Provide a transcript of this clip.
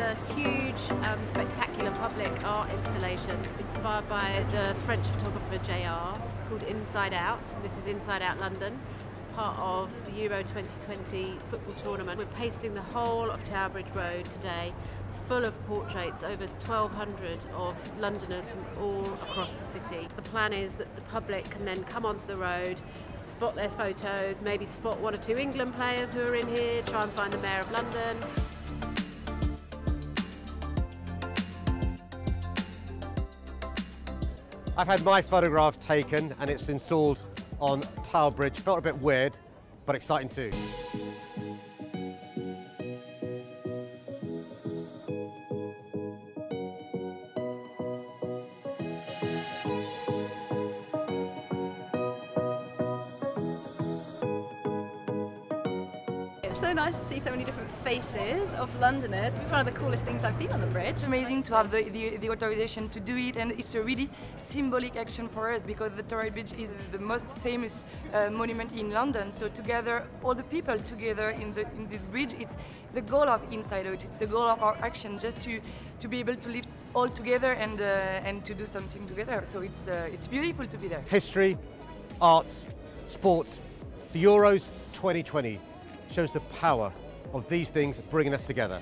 a huge, um, spectacular public art installation inspired by the French photographer JR. It's called Inside Out. This is Inside Out London. It's part of the Euro 2020 football tournament. We're pasting the whole of Tower Bridge Road today full of portraits, over 1,200 of Londoners from all across the city. The plan is that the public can then come onto the road, spot their photos, maybe spot one or two England players who are in here, try and find the Mayor of London. I've had my photograph taken and it's installed on Tower Bridge. Felt a bit weird, but exciting too. It's so nice to see so many different faces of Londoners. It's one of the coolest things I've seen on the bridge. It's amazing to have the, the, the, authorization to do it and it's a really symbolic action for us because the Tower Bridge is the most famous uh, monument in London. So together, all the people together in the, in the bridge, it's the goal of Inside Out. It's the goal of our action just to, to be able to live all together and, uh, and to do something together. So it's, uh, it's beautiful to be there. History, arts, sports, the Euros 2020 shows the power of these things bringing us together.